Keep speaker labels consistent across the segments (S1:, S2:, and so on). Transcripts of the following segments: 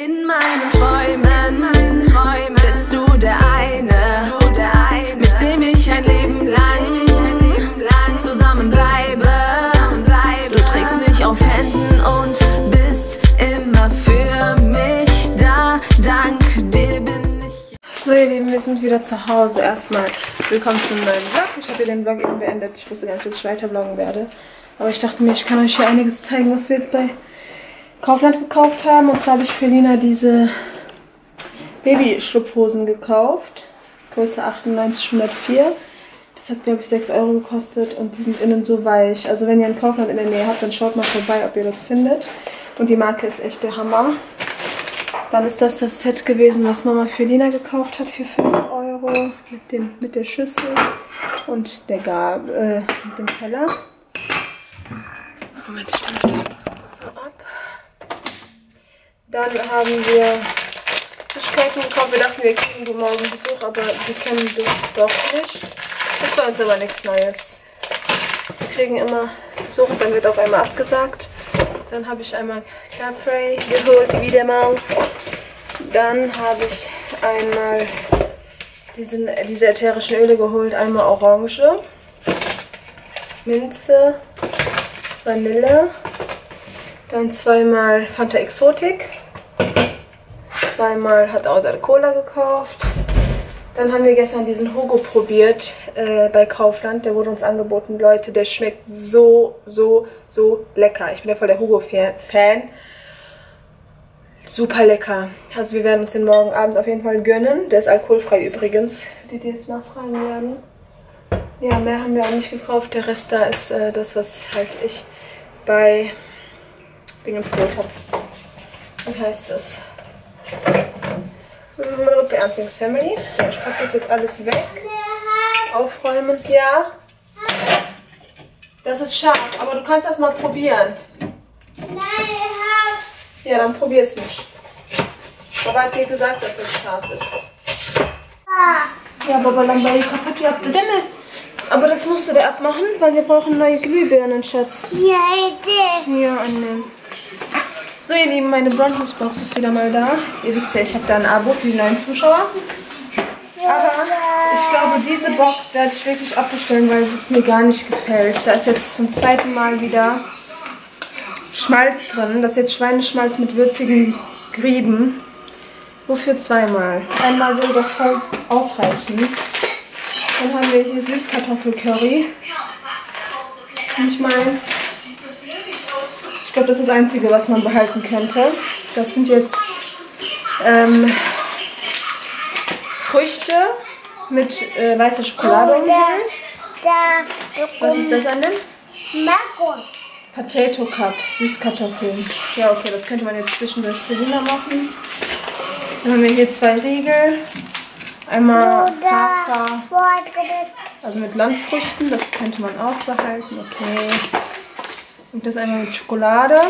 S1: In meinen Träumen, bist du der eine, mit dem ich ein Leben lang zusammenbleibe. Du trägst mich auf Händen und bist immer für mich da. Dank dir bin ich.
S2: So ihr Lieben, wir sind wieder zu Hause. Erstmal willkommen zum neuen Vlog. Ich habe den Vlog eben beendet. Ich wusste gar nicht, dass ich weiter vloggen werde. Aber ich dachte mir, ich kann euch hier einiges zeigen, was wir jetzt bei Kaufland gekauft haben. Und zwar habe ich für Lina diese Baby-Schlupfhosen gekauft. Größe 98 104. Das hat, glaube ich, 6 Euro gekostet und die sind innen so weich. Also wenn ihr einen Kaufland in der Nähe habt, dann schaut mal vorbei, ob ihr das findet. Und die Marke ist echt der Hammer. Dann ist das das Set gewesen, was Mama für Lina gekauft hat für 5 Euro. Mit, dem, mit der Schüssel und der Gabel, äh, mit dem Teller. Moment, ich stelle das so ab. Dann haben wir Süßigkeiten gekauft. Wir dachten, wir kriegen morgen Besuch, aber wir kennen das doch nicht. Das ist bei uns aber nichts Neues. Wir kriegen immer Besuch, dann wird auf einmal abgesagt. Dann habe ich einmal Carfrey geholt, wieder mal. Dann habe ich einmal diesen, diese ätherischen Öle geholt. Einmal Orange, Minze, Vanille. Dann zweimal Fanta Exotik. Zweimal hat auch der Cola gekauft. Dann haben wir gestern diesen Hugo probiert äh, bei Kaufland. Der wurde uns angeboten. Leute, der schmeckt so, so, so lecker. Ich bin ja voll der Hugo-Fan. Super lecker. Also wir werden uns den morgen Abend auf jeden Fall gönnen. Der ist alkoholfrei übrigens, für die, die jetzt nachfragen werden. Ja, mehr haben wir auch nicht gekauft. Der Rest da ist äh, das, was halt ich bei Dingens geholt habe. Wie heißt das? Ernstings Family. So, ich packe das jetzt alles weg. Aufräumen. Ja. Das ist scharf, aber du kannst das mal probieren. Ja, dann probier es nicht. Papa hat dir gesagt, dass das scharf ist. Ja, Baba Lambari kaputt ab der Dämme. Aber das musst du dir abmachen, weil wir brauchen neue Glühbirnen, Schatz.
S3: Ja, Idee.
S2: Ja, annehmen. So, ihr Lieben, meine Broncos-Box ist wieder mal da. Ihr wisst ja, ich habe da ein Abo für die neuen Zuschauer. Aber ich glaube, diese Box werde ich wirklich abbestellen, weil es mir gar nicht gefällt. Da ist jetzt zum zweiten Mal wieder Schmalz drin. Das ist jetzt Schweineschmalz mit würzigen Grieben. Wofür zweimal? Einmal würde doch voll ausreichen. Dann haben wir hier Süßkartoffelcurry. Nicht meins. Ich glaube, das ist das Einzige, was man behalten könnte. Das sind jetzt ähm, Früchte mit äh, weißer Schokolade umgehüllt. Was ist das an dem?
S3: Marco.
S2: Potato Cup, Süßkartoffeln. Ja, okay, das könnte man jetzt zwischendurch für Lina machen. Dann haben wir hier zwei Riegel. Einmal Hafer, also mit Landfrüchten, das könnte man auch behalten, okay. Und das einmal mit Schokolade.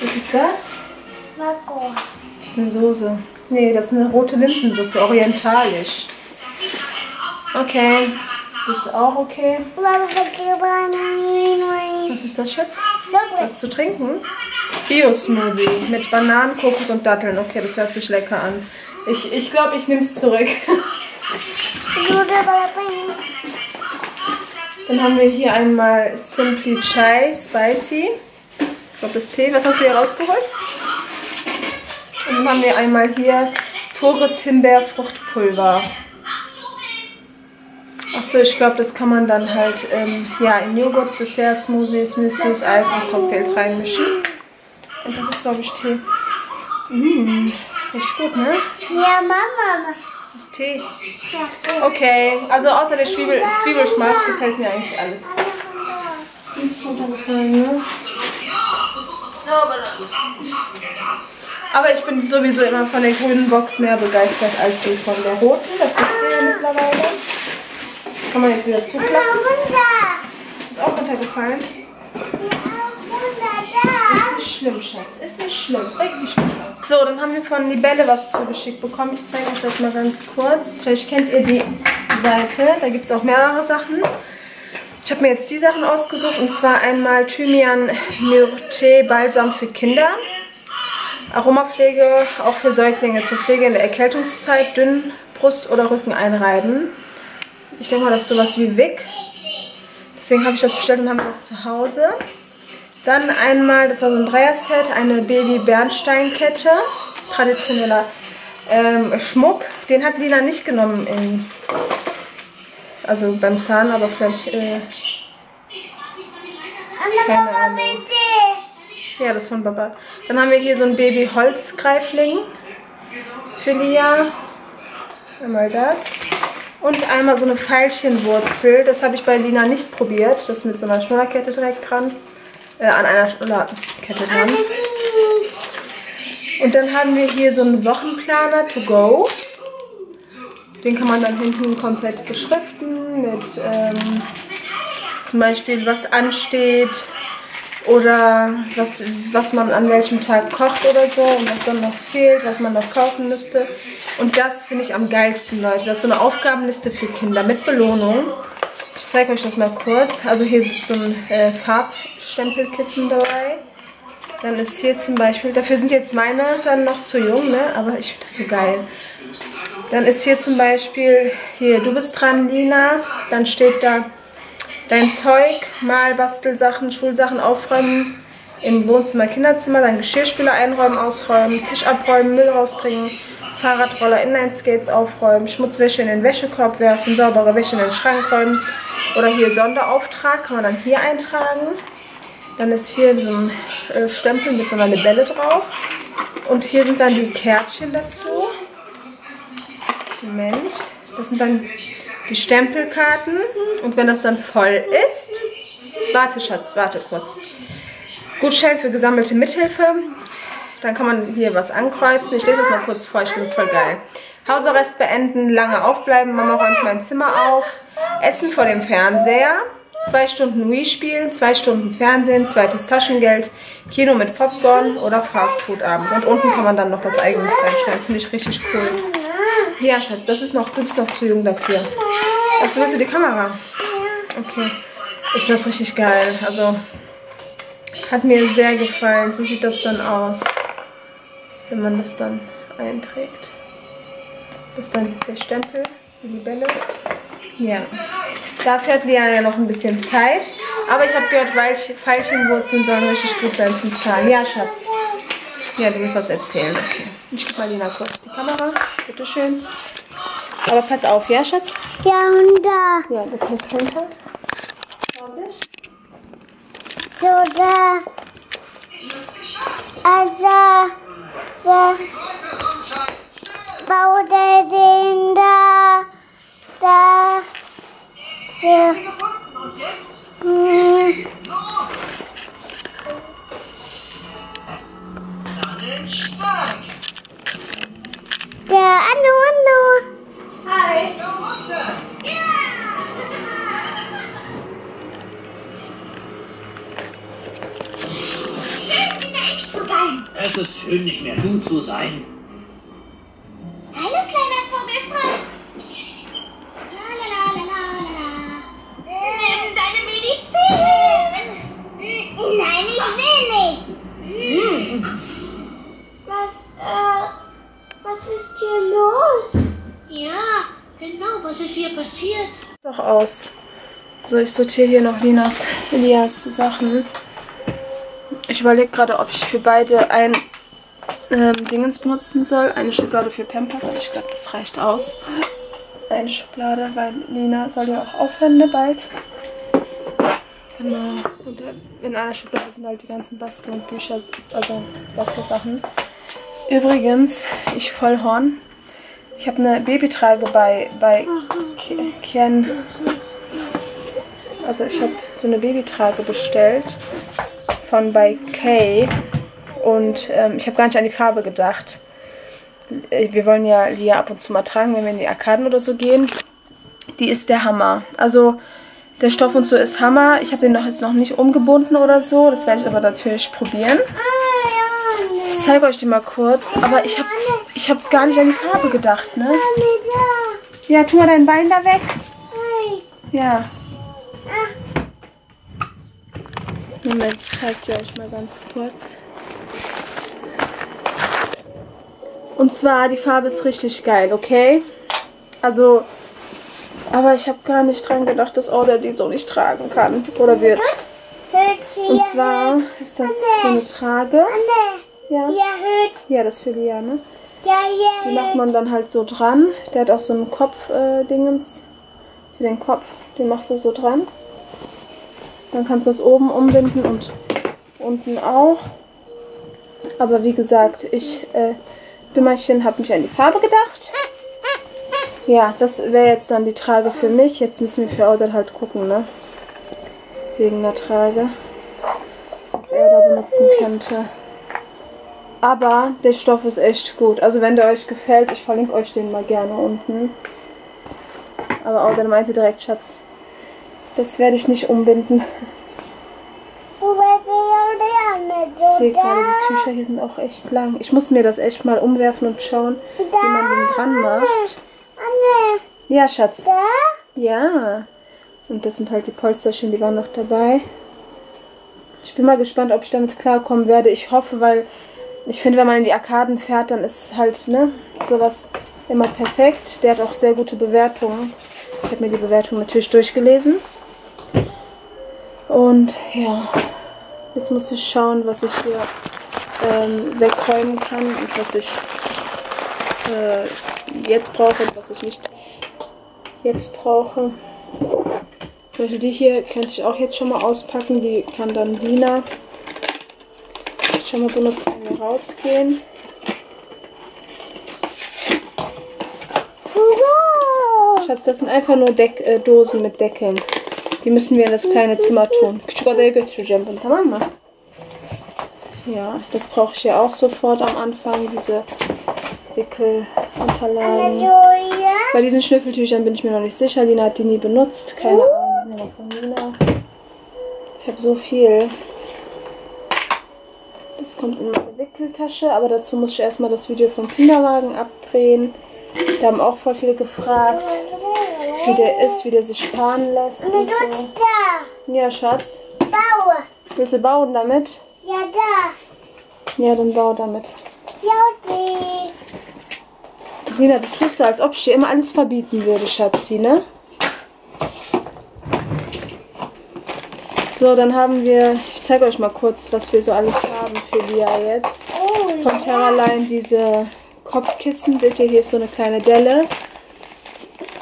S2: Was ist das?
S3: Marco.
S2: Das ist eine Soße. Nee, das ist eine rote Linsensuppe, orientalisch. Okay, das ist auch okay. Was ist das, Schatz? Was zu trinken? Bio-Smoothie mit Bananen, Kokos und Datteln. Okay, das hört sich lecker an. Ich glaube, ich, glaub, ich nehme es zurück. Dann haben wir hier einmal Simply Chai Spicy. Ich glaube, das Tee. Was hast du hier rausgeholt? Und dann haben wir einmal hier pures Himbeerfruchtpulver. Achso, ich glaube, das kann man dann halt ähm, ja, in Joghurts, Desserts, Smoothies, Müslis, Eis und Cocktails reinmischen. Und das ist, glaube ich, Tee. Mmh, riecht gut, ne?
S3: Ja, Mama.
S2: Das ist Tee. Okay, also außer der Zwiebel, Zwiebelschmalz gefällt mir eigentlich alles. Ist runtergefallen, ne? Aber ich bin sowieso immer von der grünen Box mehr begeistert als die von der roten. Das wisst ihr ja mittlerweile. Das kann man jetzt wieder zuklappen. Ist auch runtergefallen. Schlimm, Schatz. Ist nicht schlimm. Reg nicht auf. So, dann haben wir von Libelle was zugeschickt bekommen. Ich zeige euch das mal ganz kurz. Vielleicht kennt ihr die Seite. Da gibt es auch mehrere Sachen. Ich habe mir jetzt die Sachen ausgesucht. Und zwar einmal Thymian Myrte Balsam für Kinder. Aromapflege auch für Säuglinge zur Pflege in der Erkältungszeit, dünn Brust oder Rücken einreiben. Ich denke mal, das ist sowas wie Wick. Deswegen habe ich das bestellt und haben das zu Hause. Dann einmal, das war so ein Dreier-Set, eine Baby-Bernstein-Kette. Traditioneller ähm, Schmuck. Den hat Lina nicht genommen, in, also beim Zahn, aber vielleicht... Äh, keine Ahnung. Ja, das ist von Baba. Dann haben wir hier so ein Baby-Holzgreifling für Lia. Einmal das. Und einmal so eine Veilchenwurzel. Das habe ich bei Lina nicht probiert. Das ist mit so einer Schnullerkette direkt dran. Äh, an einer Schnullerkette dran. Und dann haben wir hier so einen Wochenplaner to go. Den kann man dann hinten komplett beschriften mit ähm, zum Beispiel was ansteht oder was, was man an welchem Tag kocht oder so und was dann noch fehlt, was man noch kaufen müsste. Und das finde ich am geilsten, Leute. Das ist so eine Aufgabenliste für Kinder mit Belohnung. Ich zeige euch das mal kurz. Also hier ist so ein äh, Farbstempelkissen dabei. Dann ist hier zum Beispiel, dafür sind jetzt meine dann noch zu jung, ne? aber ich finde das so geil. Dann ist hier zum Beispiel, hier, du bist dran, Lina. Dann steht da, dein Zeug, Malbastelsachen, Schulsachen aufräumen im Wohnzimmer, Kinderzimmer, dein Geschirrspüler einräumen, ausräumen, Tisch abräumen, Müll rausbringen, Fahrradroller, Inline-Skates aufräumen, Schmutzwäsche in den Wäschekorb werfen, saubere Wäsche in den Schrank räumen oder hier Sonderauftrag, kann man dann hier eintragen. Dann ist hier so ein äh, Stempel mit so einer Libelle drauf. Und hier sind dann die Kärtchen dazu. Moment. Das sind dann die Stempelkarten. Und wenn das dann voll ist, warte Schatz, warte kurz. Gutschein für gesammelte Mithilfe. Dann kann man hier was ankreuzen. Ich lese das mal kurz vor, ich finde es voll geil. Hausarrest beenden, lange aufbleiben, Mama räumt mein Zimmer auf. Essen vor dem Fernseher. Zwei Stunden Wii spielen, zwei Stunden Fernsehen, zweites Taschengeld, Kino mit Popcorn oder Fastfood-Abend. Und unten kann man dann noch was eigenes reinstellen. Finde ich richtig cool. Ja, Schatz, das ist noch, du bist noch zu jung dafür. Achso, willst du die Kamera? Okay. Ich finde das richtig geil. Also, hat mir sehr gefallen. So sieht das dann aus, wenn man das dann einträgt. Das ist dann der Stempel, die Libelle. Ja. Dafür hat Lea ja noch ein bisschen Zeit. Aber ich habe gehört, Veilchenwurzeln sollen richtig gut sein zum Zahlen. Ja, Schatz. Ja, du musst was erzählen. Okay. Ich gebe mal Lena kurz die Kamera. Bitteschön. Aber pass auf, ja, Schatz?
S3: Ja, und da.
S2: Ja, du gehst runter. Vorsicht.
S3: So, da. Also, da. Bau den da. Da. Da. Hm. Der Anno, Anno.
S4: Es ist schön, nicht mehr du zu sein.
S3: Hallo, kleiner Vogelfreund. La, la, la, la, la, la. Nimm deine Medizin. Nein, ich will nicht. Was, äh, was ist hier los?
S5: Ja, genau, was ist hier passiert?
S2: doch aus. So, ich sortiere hier noch Linas, Elias Sachen. Ich überlege gerade, ob ich für beide ein ähm, Dingens benutzen soll. Eine Schublade für Pampers, aber ich glaube, das reicht aus. Eine Schublade, weil Lina soll ja auch Aufwände bald. Genau. Und äh, in einer Schublade sind halt die ganzen Bastel- und Bücher, also Bastelsachen. Übrigens, ich Vollhorn. Ich habe eine Babytrage bei, bei Kian. Also ich habe so eine Babytrage bestellt von bei Kay. Und ähm, ich habe gar nicht an die Farbe gedacht. Äh, Wir wollen ja Lia ab und zu mal tragen, wenn wir in die Arkaden oder so gehen. Die ist der Hammer. Also der Stoff und so ist Hammer. Ich habe den noch jetzt noch nicht umgebunden oder so. Das werde ich aber natürlich probieren. Ich zeige euch die mal kurz. Aber ich habe ich hab gar nicht an die Farbe gedacht, ne? Ja, tu mal dein Bein da weg. Ja. Moment, ich zeige euch mal ganz kurz. Und zwar, die Farbe ist richtig geil, okay? Also, aber ich habe gar nicht dran gedacht, dass Order die so nicht tragen kann oder wird. Und zwar ist das so eine Trage. Ja, ja das für Lia, ne?
S3: Ja,
S2: Die macht man dann halt so dran. Der hat auch so einen Kopf-Dingens für den Kopf. Den machst du so dran. Dann kannst du das oben umbinden und unten auch. Aber wie gesagt, ich, äh, Dümmerchen, habe mich an die Farbe gedacht. Ja, das wäre jetzt dann die Trage für mich. Jetzt müssen wir für Audel halt gucken, ne? Wegen der Trage. Was er da benutzen könnte. Aber der Stoff ist echt gut. Also wenn der euch gefällt, ich verlinke euch den mal gerne unten. Aber Audel meinte direkt, Schatz, das werde ich nicht umbinden. Ich sehe gerade, die Tücher hier sind auch echt lang. Ich muss mir das echt mal umwerfen und schauen, wie man den dran macht. Ja, Schatz. Ja. Und das sind halt die Polsterchen, die waren noch dabei. Ich bin mal gespannt, ob ich damit klarkommen werde. Ich hoffe, weil ich finde, wenn man in die Arkaden fährt, dann ist halt, ne, sowas immer perfekt. Der hat auch sehr gute Bewertungen. Ich habe mir die Bewertung natürlich durchgelesen. Und ja, jetzt muss ich schauen, was ich hier ähm, wegräumen kann und was ich äh, jetzt brauche und was ich nicht jetzt brauche. Beispiel die hier könnte ich auch jetzt schon mal auspacken. Die kann dann Lina schon mal benutzen, wenn wir rausgehen. Schatz, das sind einfach nur Deck äh, Dosen mit Deckeln. Die müssen wir in das kleine Zimmer tun. Ja, das brauche ich ja auch sofort am Anfang, diese Wickelunterlagen. Bei diesen Schnüffeltüchern bin ich mir noch nicht sicher. Lina hat die nie benutzt. Keine Ahnung, die sind ja noch von Lina. Ich habe so viel. Das kommt in meine Wickeltasche, aber dazu muss ich erstmal das Video vom Kinderwagen abdrehen. Da haben auch voll viele gefragt, wie der ist, wie der sich fahren lässt und so.
S3: da?
S2: Ja, Schatz.
S3: Baue.
S2: Willst du bauen damit?
S3: Ja, da.
S2: Ja, dann bau damit.
S3: Jauti.
S2: Lina, du tust so, als ob ich dir immer alles verbieten würde, Schatzi, ne? So, dann haben wir, ich zeige euch mal kurz, was wir so alles haben für Lia jetzt.
S3: Oh,
S2: Von Terraline diese Kopfkissen. Seht ihr, hier ist so eine kleine Delle.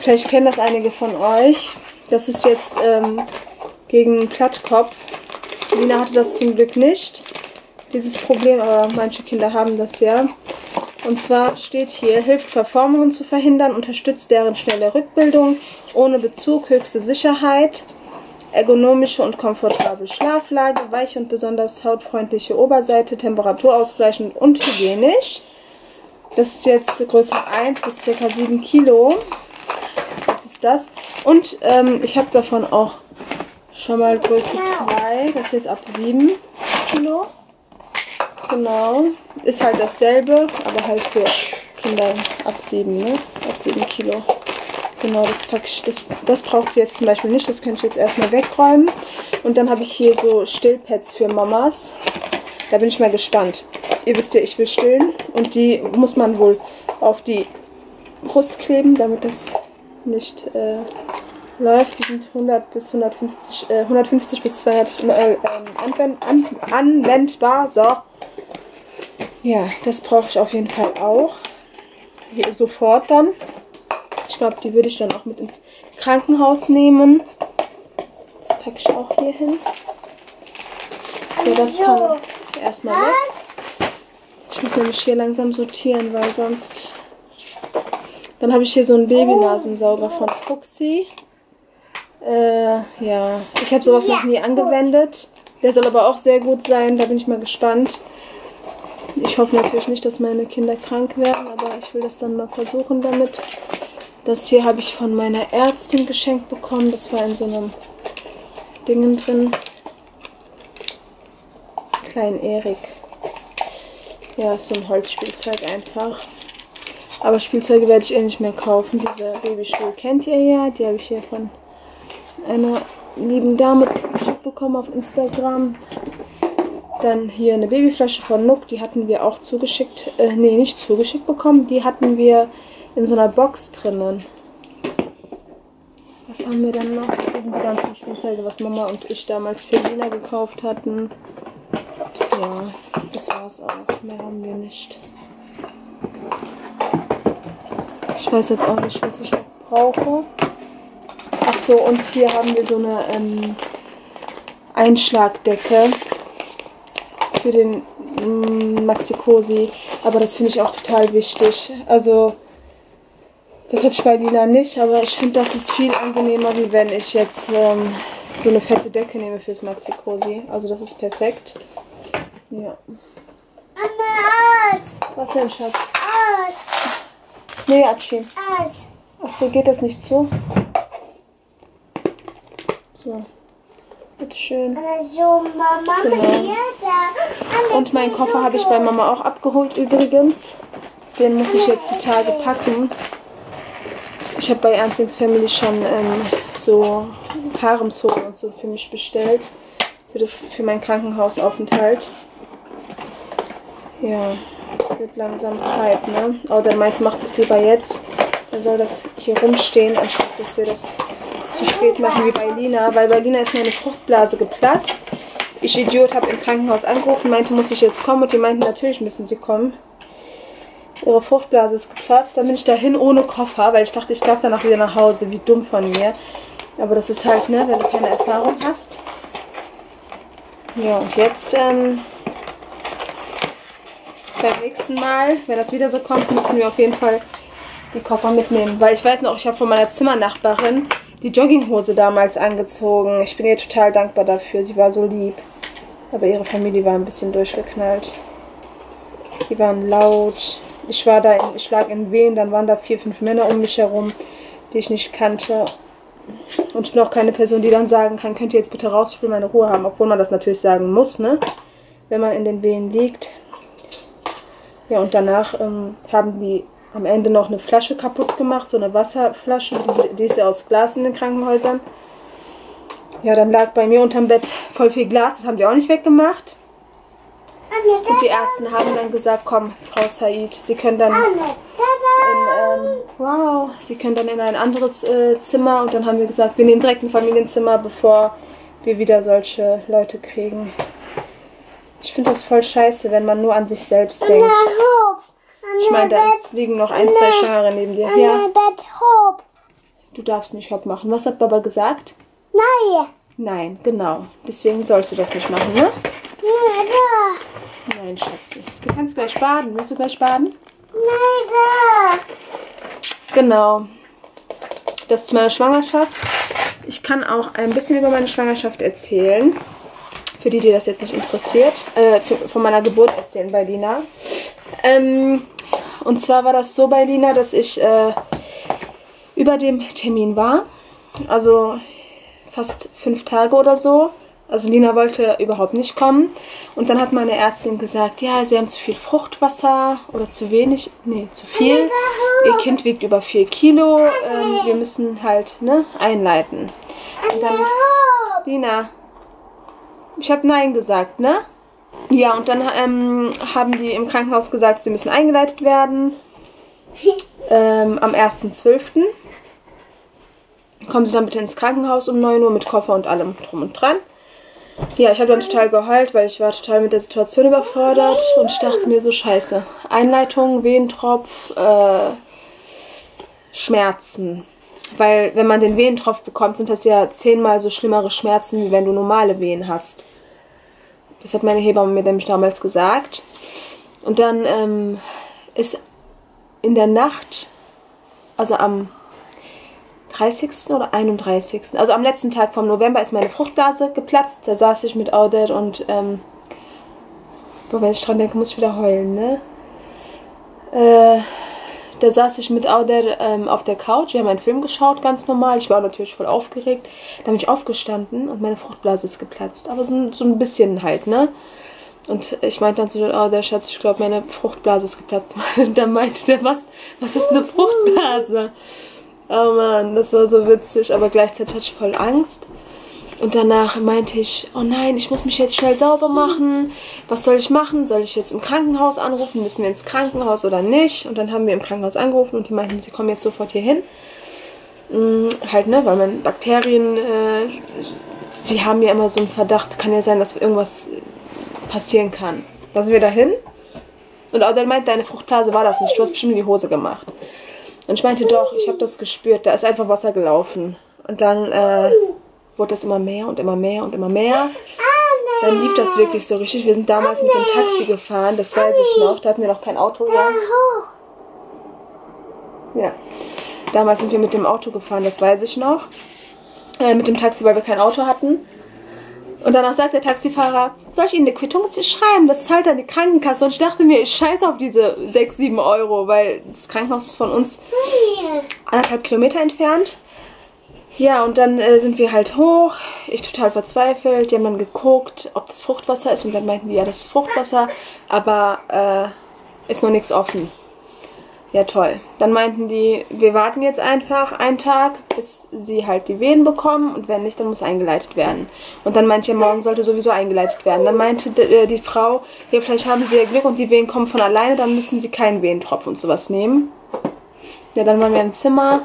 S2: Vielleicht kennen das einige von euch. Das ist jetzt ähm, gegen Plattkopf. Lina hatte das zum Glück nicht, dieses Problem, aber manche Kinder haben das ja. Und zwar steht hier, hilft Verformungen zu verhindern, unterstützt deren schnelle Rückbildung, ohne Bezug, höchste Sicherheit, ergonomische und komfortable Schlaflage, weiche und besonders hautfreundliche Oberseite, temperaturausgleichend und hygienisch. Das ist jetzt Größe 1 bis ca. 7 Kilo. Das. Und ähm, ich habe davon auch schon mal Größe 2. Das ist jetzt ab 7 Kilo. Genau. Ist halt dasselbe, aber halt für Kinder ab 7, ne? Ab 7 Kilo. Genau, das packe ich. Das, das braucht sie jetzt zum Beispiel nicht. Das könnte ich jetzt erstmal wegräumen. Und dann habe ich hier so Stillpads für Mamas. Da bin ich mal gespannt. Ihr wisst ja, ich will stillen. Und die muss man wohl auf die Brust kleben, damit das nicht äh, läuft. Die sind 100 bis 150, äh, 150 bis 200 äh, anwend an anwendbar. So. Ja, das brauche ich auf jeden Fall auch. Hier sofort dann. Ich glaube, die würde ich dann auch mit ins Krankenhaus nehmen. Das packe ich auch hier hin. So, das kann erstmal weg. Ich muss nämlich hier langsam sortieren, weil sonst... Dann habe ich hier so einen Babynasensauger von Fuxi. Äh, ja, ich habe sowas noch nie angewendet. Der soll aber auch sehr gut sein, da bin ich mal gespannt. Ich hoffe natürlich nicht, dass meine Kinder krank werden, aber ich will das dann mal versuchen damit. Das hier habe ich von meiner Ärztin geschenkt bekommen. Das war in so einem Dingen drin. Klein Erik. Ja, ist so ein Holzspielzeug einfach. Aber Spielzeuge werde ich eh nicht mehr kaufen. Diese Babystuhl kennt ihr ja. Die habe ich hier von einer lieben Dame geschickt bekommen auf Instagram. Dann hier eine Babyflasche von Nook, die hatten wir auch zugeschickt, äh, nee, nicht zugeschickt bekommen, die hatten wir in so einer Box drinnen. Was haben wir denn noch? Das sind die ganzen Spielzeuge, was Mama und ich damals für Lina gekauft hatten. Ja, das war's auch. Mehr haben wir nicht. Ich weiß jetzt auch nicht, was ich noch brauche. Achso, und hier haben wir so eine ähm, Einschlagdecke für den mm, Maxi Cosi. Aber das finde ich auch total wichtig. Also, das hatte ich bei Lina nicht, aber ich finde, das ist viel angenehmer, wie wenn ich jetzt ähm, so eine fette Decke nehme fürs Maxi Cosi. Also, das ist perfekt. Ja. Was denn, Schatz? Nee, Abschied.
S3: Eis.
S2: Achso, geht das nicht zu? So. Bitteschön.
S3: Also, Mama,
S2: Genau. Und meinen Koffer habe ich bei Mama auch abgeholt übrigens. Den muss ich jetzt die Tage packen. Ich habe bei Ernstings Family schon ähm, so Haremshosen und so für mich bestellt. Für, das, für meinen Krankenhausaufenthalt. Ja, wird langsam Zeit, ne? Aber der meinte, macht es lieber jetzt. Dann soll das hier rumstehen, anstatt dass wir das zu spät machen wie bei Lina. Weil bei Lina ist meine Fruchtblase geplatzt. Ich Idiot habe im Krankenhaus angerufen, meinte, muss ich jetzt kommen? Und die meinten, natürlich müssen sie kommen. Ihre Fruchtblase ist geplatzt. Dann bin ich dahin ohne Koffer, weil ich dachte, ich darf danach wieder nach Hause. Wie dumm von mir. Aber das ist halt, ne, wenn du keine Erfahrung hast. Ja, und jetzt, ähm, beim nächsten Mal, wenn das wieder so kommt, müssen wir auf jeden Fall die Koffer mitnehmen. Weil ich weiß noch, ich habe von meiner Zimmernachbarin die Jogginghose damals angezogen. Ich bin ihr total dankbar dafür. Sie war so lieb. Aber ihre Familie war ein bisschen durchgeknallt. Die waren laut. Ich war da, in, ich lag in Wehen, dann waren da vier, fünf Männer um mich herum, die ich nicht kannte. Und ich bin auch keine Person, die dann sagen kann, könnt ihr jetzt bitte raus, ich will meine Ruhe haben. Obwohl man das natürlich sagen muss, ne? Wenn man in den Wehen liegt. Ja, und danach ähm, haben die am Ende noch eine Flasche kaputt gemacht, so eine Wasserflasche, die, die ist ja aus Glas in den Krankenhäusern. Ja, dann lag bei mir unterm Bett voll viel Glas, das haben die auch nicht weggemacht. Und die Ärzte haben dann gesagt, komm, Frau Said, Sie können dann in, ähm, wow, Sie können dann in ein anderes äh, Zimmer und dann haben wir gesagt, wir nehmen direkt ein Familienzimmer, bevor wir wieder solche Leute kriegen. Ich finde das voll scheiße, wenn man nur an sich selbst denkt. Ich meine, da liegen noch ein, zwei Schwangere neben dir. Ja, du darfst nicht hopp machen. Was hat Baba gesagt?
S3: Nein.
S2: Nein, genau. Deswegen sollst du das nicht machen, ne?
S3: Nein, da.
S2: Nein, Schatzi. Du kannst gleich baden. Willst du gleich baden?
S3: Nein, da.
S2: Genau. Das zu meiner Schwangerschaft. Ich kann auch ein bisschen über meine Schwangerschaft erzählen. Für die, die das jetzt nicht interessiert. Äh, für, von meiner Geburt erzählen bei Lina. Ähm, und zwar war das so bei Lina, dass ich äh, über dem Termin war. Also fast fünf Tage oder so. Also Lina wollte überhaupt nicht kommen. Und dann hat meine Ärztin gesagt, ja, sie haben zu viel Fruchtwasser oder zu wenig, nee, zu viel. Ihr Kind wiegt über vier Kilo. Ähm, wir müssen halt, ne, einleiten. Und dann, Lina, ich habe Nein gesagt, ne? Ja, und dann ähm, haben die im Krankenhaus gesagt, sie müssen eingeleitet werden. Ähm, am 1.12. Kommen sie dann bitte ins Krankenhaus um 9 Uhr mit Koffer und allem drum und dran. Ja, ich habe dann total geheult, weil ich war total mit der Situation überfordert und ich dachte mir so, scheiße. Einleitung, Wehentropf, äh, Schmerzen. Weil wenn man den Wehentropf bekommt, sind das ja zehnmal so schlimmere Schmerzen, wie wenn du normale Wehen hast. Das hat meine Hebamme mir nämlich damals gesagt. Und dann ähm, ist in der Nacht, also am 30. oder 31. Also am letzten Tag vom November ist meine Fruchtblase geplatzt. Da saß ich mit Audet und ähm, boah, wenn ich dran denke, muss ich wieder heulen, ne? Äh, da saß ich mit Audet ähm, auf der Couch. Wir haben einen Film geschaut, ganz normal. Ich war natürlich voll aufgeregt. Dann bin ich aufgestanden und meine Fruchtblase ist geplatzt. Aber so, so ein bisschen halt, ne? Und ich meinte dann zu so, oh, der Schatz, ich glaube, meine Fruchtblase ist geplatzt. Und dann meinte der, was, was ist eine Fruchtblase? Oh Mann, das war so witzig, aber gleichzeitig hatte ich voll Angst. Und danach meinte ich, oh nein, ich muss mich jetzt schnell sauber machen. Was soll ich machen? Soll ich jetzt im Krankenhaus anrufen? Müssen wir ins Krankenhaus oder nicht? Und dann haben wir im Krankenhaus angerufen und die meinten, sie kommen jetzt sofort hier hin. Mm, halt, ne, weil man Bakterien, äh, die haben ja immer so einen Verdacht, kann ja sein, dass irgendwas passieren kann. Da sind wir dahin. Und auch dann meinte, deine Fruchtblase war das nicht. Du hast bestimmt in die Hose gemacht. Und ich meinte, doch, ich habe das gespürt. Da ist einfach Wasser gelaufen. Und dann äh, wurde das immer mehr und immer mehr und immer mehr. Dann lief das wirklich so richtig. Wir sind damals mit dem Taxi gefahren, das weiß ich noch. Da hatten wir noch kein Auto. Ja. ja. Damals sind wir mit dem Auto gefahren, das weiß ich noch. Äh, mit dem Taxi, weil wir kein Auto hatten. Und danach sagt der Taxifahrer, soll ich Ihnen eine Quittung schreiben? Das zahlt dann die Krankenkasse. Und ich dachte mir, ich scheiße auf diese 6, 7 Euro, weil das Krankenhaus ist von uns anderthalb Kilometer entfernt. Ja, und dann äh, sind wir halt hoch. Ich total verzweifelt. Die haben dann geguckt, ob das Fruchtwasser ist. Und dann meinten die, ja, das ist Fruchtwasser. Aber äh, ist noch nichts offen. Ja, toll. Dann meinten die, wir warten jetzt einfach einen Tag, bis sie halt die Wehen bekommen und wenn nicht, dann muss eingeleitet werden. Und dann meinte ich, morgen sollte sowieso eingeleitet werden. Dann meinte äh, die Frau, ja, vielleicht haben sie ja Glück und die Wehen kommen von alleine, dann müssen sie keinen Wehentropf und sowas nehmen. Ja, dann waren wir im Zimmer.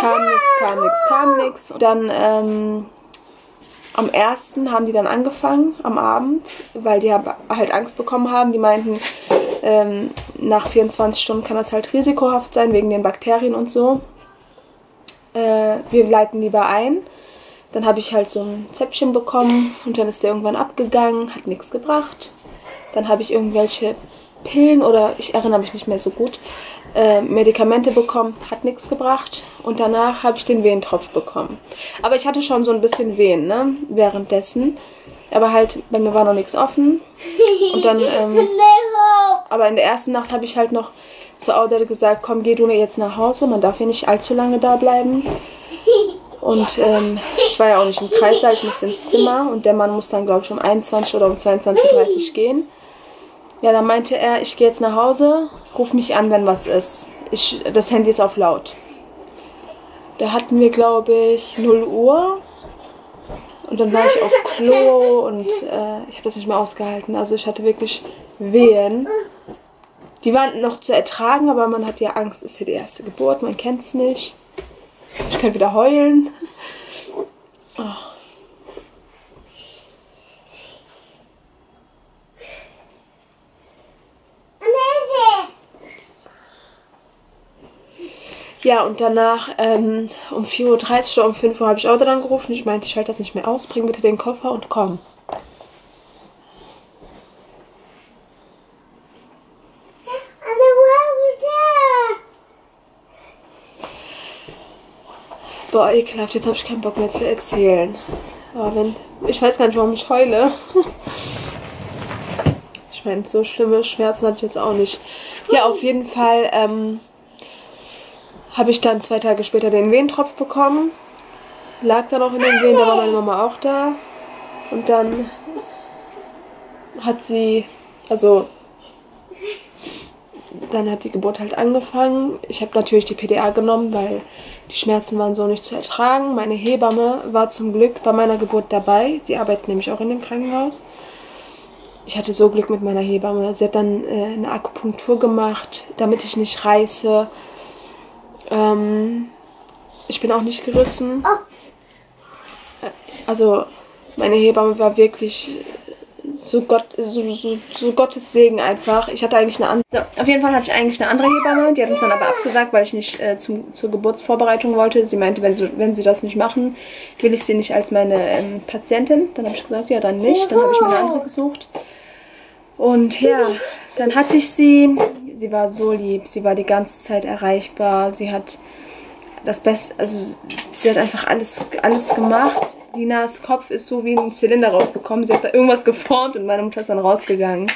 S2: Kam nichts, kam nichts, kam nichts. Dann, ähm, am ersten haben die dann angefangen, am Abend, weil die halt Angst bekommen haben. Die meinten, ähm, nach 24 Stunden kann das halt risikohaft sein, wegen den Bakterien und so. Äh, wir leiten lieber ein. Dann habe ich halt so ein Zäpfchen bekommen und dann ist der irgendwann abgegangen, hat nichts gebracht. Dann habe ich irgendwelche Pillen oder ich erinnere mich nicht mehr so gut, äh, Medikamente bekommen, hat nichts gebracht. Und danach habe ich den Wehentropf bekommen. Aber ich hatte schon so ein bisschen Wehen, ne, währenddessen. Aber halt, bei mir war noch nichts offen. Und dann, ähm, aber in der ersten Nacht habe ich halt noch zu Audrey gesagt, komm, geh du jetzt nach Hause. Man darf hier nicht allzu lange da bleiben. Und ähm, ich war ja auch nicht im Kreissaal, ich musste ins Zimmer. Und der Mann muss dann, glaube ich, um 21 oder um 22.30 Uhr gehen. Ja, dann meinte er, ich gehe jetzt nach Hause, ruf mich an, wenn was ist. Ich, das Handy ist auf laut. Da hatten wir, glaube ich, 0 Uhr. Und dann war ich auf Klo und äh, ich habe das nicht mehr ausgehalten. Also ich hatte wirklich Wehen. Die waren noch zu ertragen, aber man hat ja Angst, ist hier die erste Geburt, man kennt es nicht. Ich kann wieder heulen. Oh. Ja, und danach ähm, um 4.30 Uhr oder um 5 Uhr habe ich auch dann angerufen. Ich meinte, ich halte das nicht mehr aus. Bring bitte den Koffer und komm. Boah, ekelhaft. Jetzt habe ich keinen Bock mehr zu erzählen. Aber wenn, ich weiß gar nicht, warum ich heule. Ich meine, so schlimme Schmerzen hatte ich jetzt auch nicht. Ja, auf jeden Fall ähm, habe ich dann zwei Tage später den Wehentropf bekommen. Lag dann auch in den Wehen, da war meine Mama auch da. Und dann hat sie, also dann hat die Geburt halt angefangen. Ich habe natürlich die PDA genommen, weil die Schmerzen waren so nicht zu ertragen. Meine Hebamme war zum Glück bei meiner Geburt dabei. Sie arbeitet nämlich auch in dem Krankenhaus. Ich hatte so Glück mit meiner Hebamme. Sie hat dann äh, eine Akupunktur gemacht, damit ich nicht reiße. Ähm, ich bin auch nicht gerissen. Äh, also meine Hebamme war wirklich so, Gott, so, so, so Gottes Segen einfach. Ich hatte eigentlich eine andere. So, auf jeden Fall hatte ich eigentlich eine andere Hebamme. Die hat uns dann aber abgesagt, weil ich nicht äh, zum, zur Geburtsvorbereitung wollte. Sie meinte, wenn sie, wenn sie das nicht machen, will ich sie nicht als meine ähm, Patientin. Dann habe ich gesagt, ja, dann nicht. Dann habe ich mir eine andere gesucht. Und ja, dann hatte ich sie. Sie war so lieb. Sie war die ganze Zeit erreichbar. Sie hat das Beste, also sie hat einfach alles, alles gemacht. Linas Kopf ist so wie ein Zylinder rausgekommen. Sie hat da irgendwas geformt und meine Mutter ist dann rausgegangen.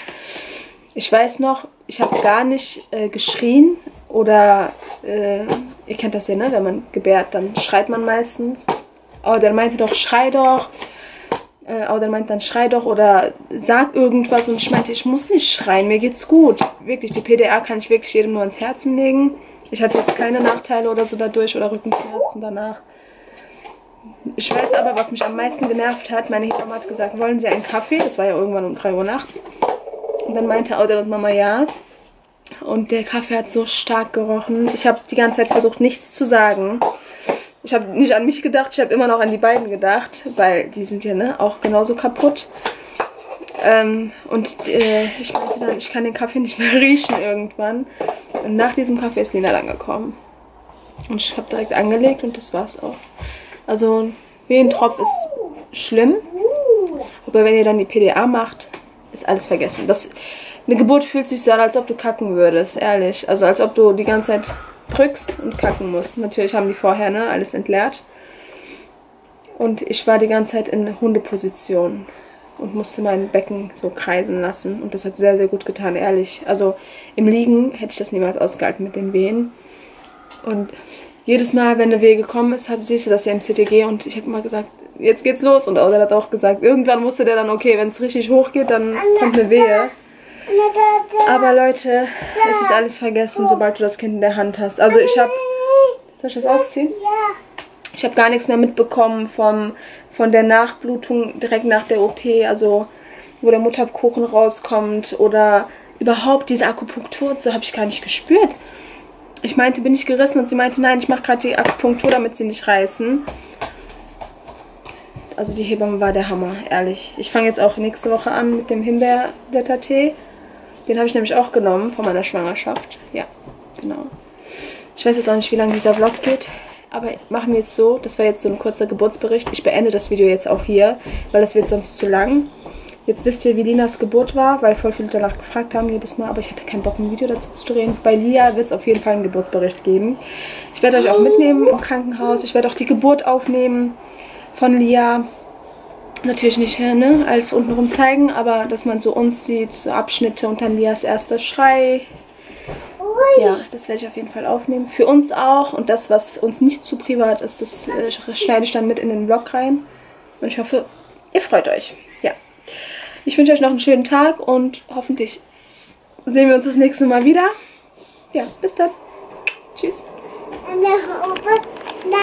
S2: Ich weiß noch, ich habe gar nicht äh, geschrien oder, äh, ihr kennt das ja, ne? Wenn man gebärt, dann schreit man meistens. Aber der meinte doch, schrei doch. Äh, aber der meinte dann, schrei doch oder sag irgendwas. Und ich meinte, ich muss nicht schreien, mir geht's gut. Wirklich, die PDA kann ich wirklich jedem nur ins Herzen legen. Ich hatte jetzt keine Nachteile oder so dadurch oder Rückenschmerzen danach. Ich weiß aber, was mich am meisten genervt hat. Meine Hebamme hat gesagt, wollen Sie einen Kaffee? Das war ja irgendwann um 3 Uhr nachts. Und dann meinte Audel und Mama ja. Und der Kaffee hat so stark gerochen. Ich habe die ganze Zeit versucht, nichts zu sagen. Ich habe nicht an mich gedacht, ich habe immer noch an die beiden gedacht, weil die sind ja ne, auch genauso kaputt. Ähm, und äh, ich meinte dann, ich kann den Kaffee nicht mehr riechen irgendwann. Und nach diesem Kaffee ist Lina dann gekommen. Und ich habe direkt angelegt und das war's auch. Also Wehentropf ist schlimm. Aber wenn ihr dann die PDA macht, ist alles vergessen. Das, eine Geburt fühlt sich so an, als ob du kacken würdest, ehrlich. Also als ob du die ganze Zeit drückst und kacken musst. Natürlich haben die vorher ne, alles entleert. Und ich war die ganze Zeit in Hundeposition und musste mein Becken so kreisen lassen. Und das hat sehr, sehr gut getan, ehrlich. Also im Liegen hätte ich das niemals ausgehalten mit den Wehen. Und jedes Mal, wenn eine Wehe gekommen ist, hat, siehst du das ja im CTG und ich habe immer gesagt, jetzt geht's los. Und Audrey hat auch gesagt, irgendwann musste der dann, okay, wenn es richtig hoch geht, dann kommt eine Wehe. Aber Leute, es ist alles vergessen, sobald du das Kind in der Hand hast. Also ich habe... Soll ich das ausziehen?
S3: Ja.
S2: Ich habe gar nichts mehr mitbekommen vom, von der Nachblutung direkt nach der OP, also wo der Mutterkuchen rauskommt oder überhaupt diese Akupunktur, so habe ich gar nicht gespürt. Ich meinte, bin ich gerissen und sie meinte, nein, ich mache gerade die Akupunktur, damit sie nicht reißen. Also die Hebamme war der Hammer, ehrlich. Ich fange jetzt auch nächste Woche an mit dem Himbeerblättertee. Den habe ich nämlich auch genommen von meiner Schwangerschaft. Ja, genau. Ich weiß jetzt auch nicht, wie lange dieser Vlog geht. Aber machen wir es so, das war jetzt so ein kurzer Geburtsbericht. Ich beende das Video jetzt auch hier, weil das wird sonst zu lang. Jetzt wisst ihr, wie Linas Geburt war, weil voll viele danach gefragt haben jedes Mal, aber ich hatte keinen Bock, ein Video dazu zu drehen. Bei Lia wird es auf jeden Fall einen Geburtsbericht geben. Ich werde euch auch mitnehmen im Krankenhaus. Ich werde auch die Geburt aufnehmen von Lia. Natürlich nicht ne, alles untenrum zeigen, aber dass man so uns sieht, so Abschnitte und dann Lias erster Schrei. Ja, das werde ich auf jeden Fall aufnehmen. Für uns auch. Und das, was uns nicht zu privat ist, das äh, schneide ich dann mit in den Vlog rein. Und ich hoffe, ihr freut euch. Ja. Ich wünsche euch noch einen schönen Tag und hoffentlich sehen wir uns das nächste Mal wieder. Ja, bis dann. Tschüss.